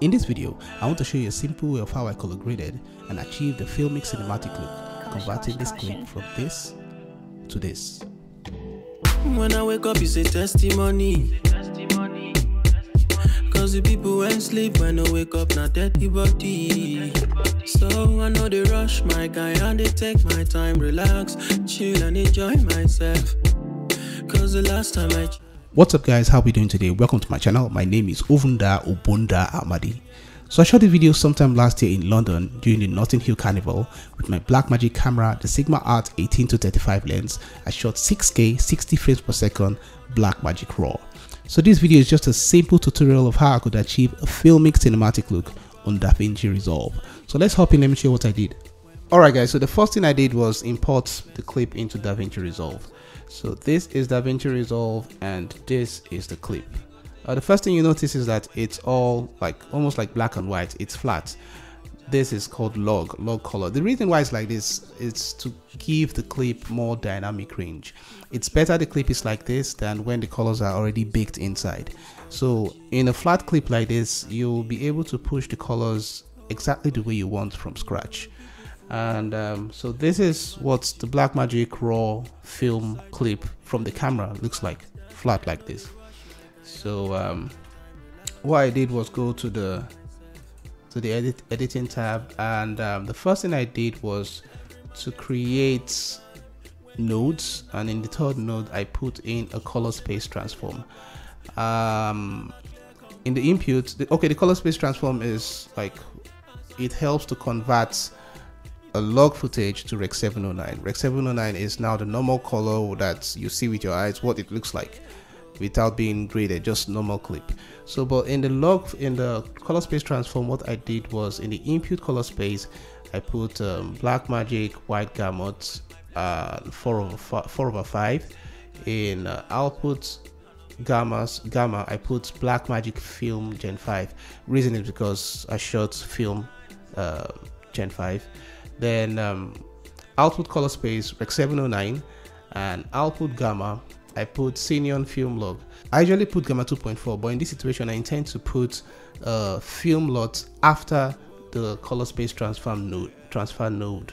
In this video, I want to show you a simple way of how I color graded and achieved the filmic cinematic look, converting this clip from this to this. When I wake up, it's a testimony. Cause the people when sleep, when I wake up, not dirty body. So I know they rush my guy and they take my time, relax, chill and enjoy myself. Cause the last time I What's up guys, how are we doing today? Welcome to my channel. My name is Ovundah Obunda Amadi. So I shot a video sometime last year in London during the Notting Hill Carnival with my Blackmagic camera, the Sigma Art 18 to 35 lens. I shot 6K 60 frames per second Blackmagic RAW. So this video is just a simple tutorial of how I could achieve a filmic cinematic look on DaVinci Resolve. So let's hop in, let me show you what I did. Alright guys, so the first thing I did was import the clip into DaVinci Resolve. So this is DaVinci Resolve and this is the clip. Uh, the first thing you notice is that it's all like almost like black and white. It's flat. This is called log, log color. The reason why it's like this is to give the clip more dynamic range. It's better the clip is like this than when the colors are already baked inside. So in a flat clip like this, you'll be able to push the colors exactly the way you want from scratch and um, so this is what the Blackmagic raw film clip from the camera looks like flat like this. So um, what I did was go to the to the edit editing tab and um, the first thing I did was to create nodes and in the third node I put in a color space transform. Um, in the input the, okay the color space transform is like it helps to convert a log footage to Rec 709. Rec 709 is now the normal color that you see with your eyes, what it looks like without being graded, just normal clip. So, but in the log, in the color space transform, what I did was in the input color space, I put um, Blackmagic Wide Gamut uh, 4, over 4 over 5. In uh, output gammas, gamma, I put Blackmagic Film Gen 5. Reason is because I shot film uh, Gen 5 then um, output color space Rec 709 and output gamma I put Cineon film log. I usually put gamma 2.4 but in this situation I intend to put uh, film LUT after the color space transfer node transfer node.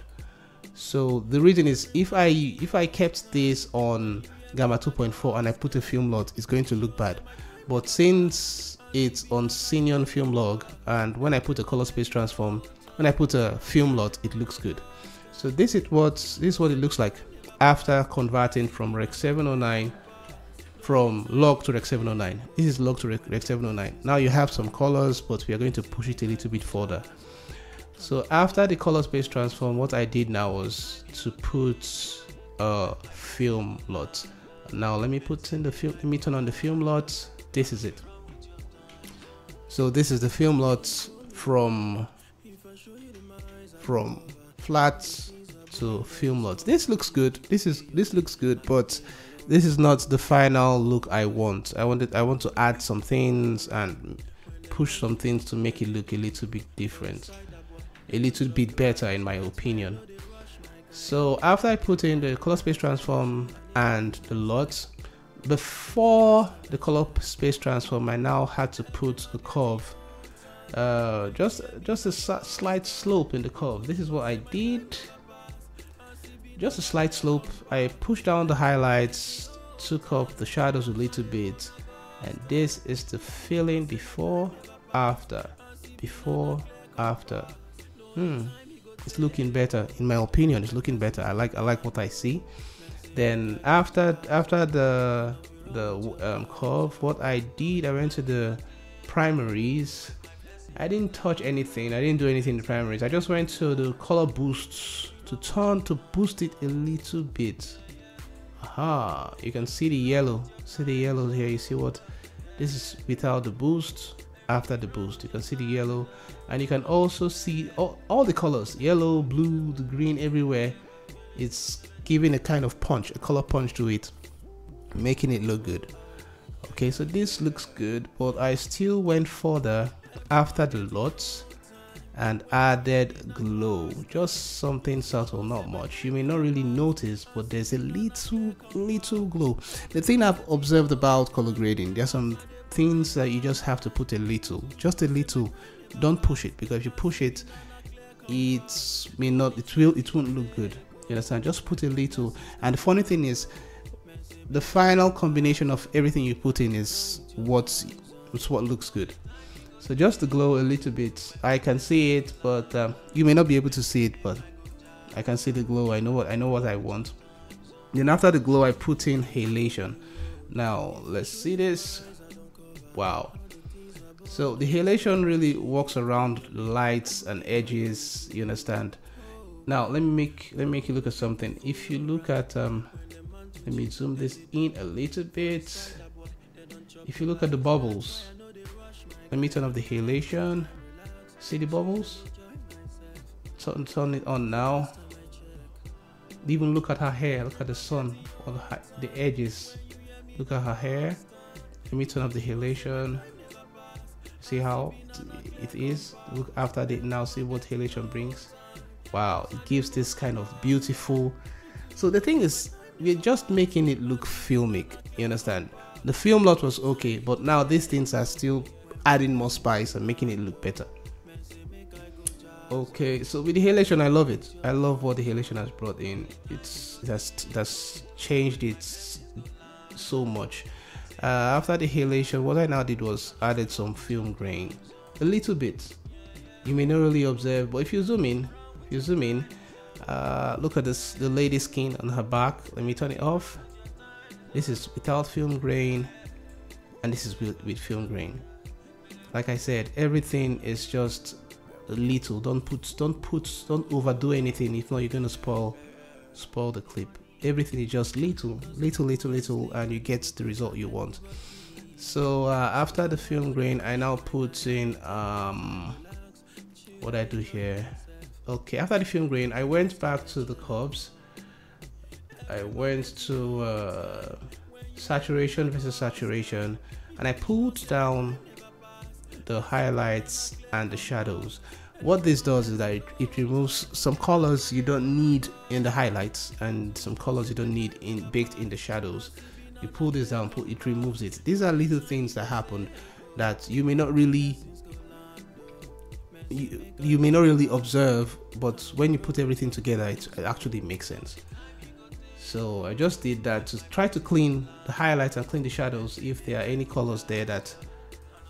So the reason is if I if I kept this on gamma 2.4 and I put a film LUT it's going to look bad but since it's on Cineon film log and when I put a color space transform when I put a film LUT, it looks good. So this is what this is what it looks like after converting from Rec 709 from log to Rec 709. This is log to Rec, Rec 709. Now you have some colors, but we are going to push it a little bit further. So after the color space transform, what I did now was to put a film LUT. Now let me put in the film, let me turn on the film LUT. This is it. So this is the film LUT from from flat to film LUT. This looks good. This is this looks good, but this is not the final look I want. I wanted I want to add some things and push some things to make it look a little bit different. A little bit better in my opinion. So after I put in the color space transform and the LUT, before the color space transform, I now had to put a curve uh, just just a slight slope in the curve. This is what I did. Just a slight slope. I pushed down the highlights took up the shadows a little bit and this is the feeling before after. Before after. Hmm. It's looking better. In my opinion it's looking better. I like I like what I see. Then after after the the um, curve what I did I went to the primaries I didn't touch anything. I didn't do anything in the primaries. I just went to the color boosts to turn to boost it a little bit. Aha, you can see the yellow. See the yellow here. You see what? This is without the boost. After the boost, you can see the yellow, and you can also see all, all the colors: yellow, blue, the green, everywhere. It's giving a kind of punch, a color punch to it, making it look good. Okay, so this looks good, but I still went further after the LUTs and added glow. Just something subtle not much. You may not really notice but there's a little little glow. The thing i've observed about color grading there's some things that you just have to put a little just a little. Don't push it because if you push it it may not it will it won't look good. You understand? Just put a little. And the funny thing is the final combination of everything you put in is what's it's what looks good so just to glow a little bit i can see it but um, you may not be able to see it but i can see the glow. I know what i know what i want. Then after the glow i put in halation. Now let's see this. Wow. So the halation really works around lights and edges you understand? Now let me make let me make you look at something. If you look at um let me zoom this in a little bit. If you look at the bubbles let me turn off the halation see the bubbles? Turn, turn it on now. Even look at her hair look at the sun on the, edges. Look at her hair. Let me turn off the halation see how it is? Look after it now see what halation brings. Wow it gives this kind of beautiful. So the thing is we're just making it look filmic you understand? The film LUT was okay but now these things are still adding more spice and making it look better. Okay so with the halation i love it. I love what the halation has brought in. It's that's that's changed it so much. Uh, after the halation what i now did was added some film grain. A little bit. You may not really observe but if you zoom in if you zoom in uh, look at this the lady's skin on her back. Let me turn it off. This is without film grain and this is with, with film grain like i said everything is just a little. Don't put don't put don't overdo anything. If not you're gonna spoil spoil the clip. Everything is just little little little little and you get the result you want. So uh, after the film grain i now put in um what i do here. Okay after the film grain i went back to the curves i went to uh, saturation versus saturation and i pulled down the highlights and the shadows. What this does is that it, it, removes some colors you don't need in the highlights and some colors you don't need in baked in the shadows. You pull this down pull, it removes it. These are little things that happen that you may not really you, you may not really observe but when you put everything together it, it actually makes sense. So I just did that to try to clean the highlights and clean the shadows if there are any colors there that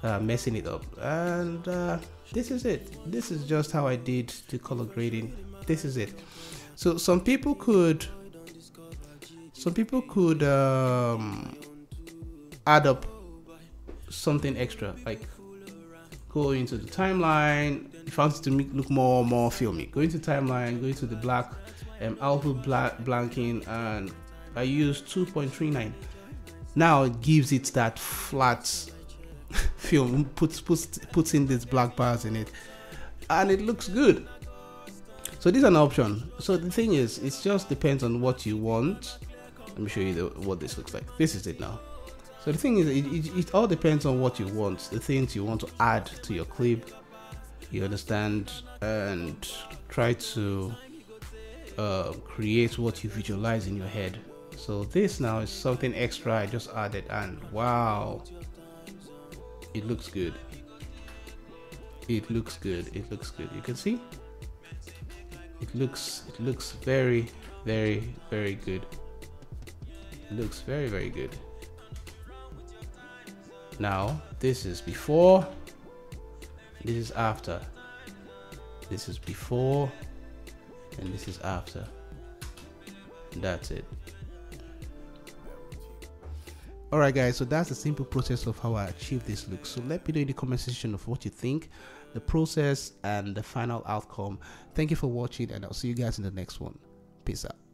are messing it up. And uh, this is it. This is just how I did the color grading. This is it. So some people could some people could um, add up something extra like go into the timeline. If I want to make look more more filmy go into timeline go into the black um, output black blanking and I use 2.39 now it gives it that flat film puts puts puts in these black bars in it. And it looks good. So this is an option. So the thing is it just depends on what you want. Let me show you the, what this looks like. This is it now. So the thing is it, it, it, all depends on what you want the things you want to add to your clip you understand and try to uh, create what you visualize in your head. So this now is something extra I just added and wow it looks good. It looks good. It looks good. You can see? It looks it looks very very very good. It looks very very good. Now this is before this is after. This is before and this is after. That's it Alright guys, so that's the simple process of how I achieve this look. So let me know in the comment section of what you think, the process and the final outcome. Thank you for watching and I'll see you guys in the next one. Peace out.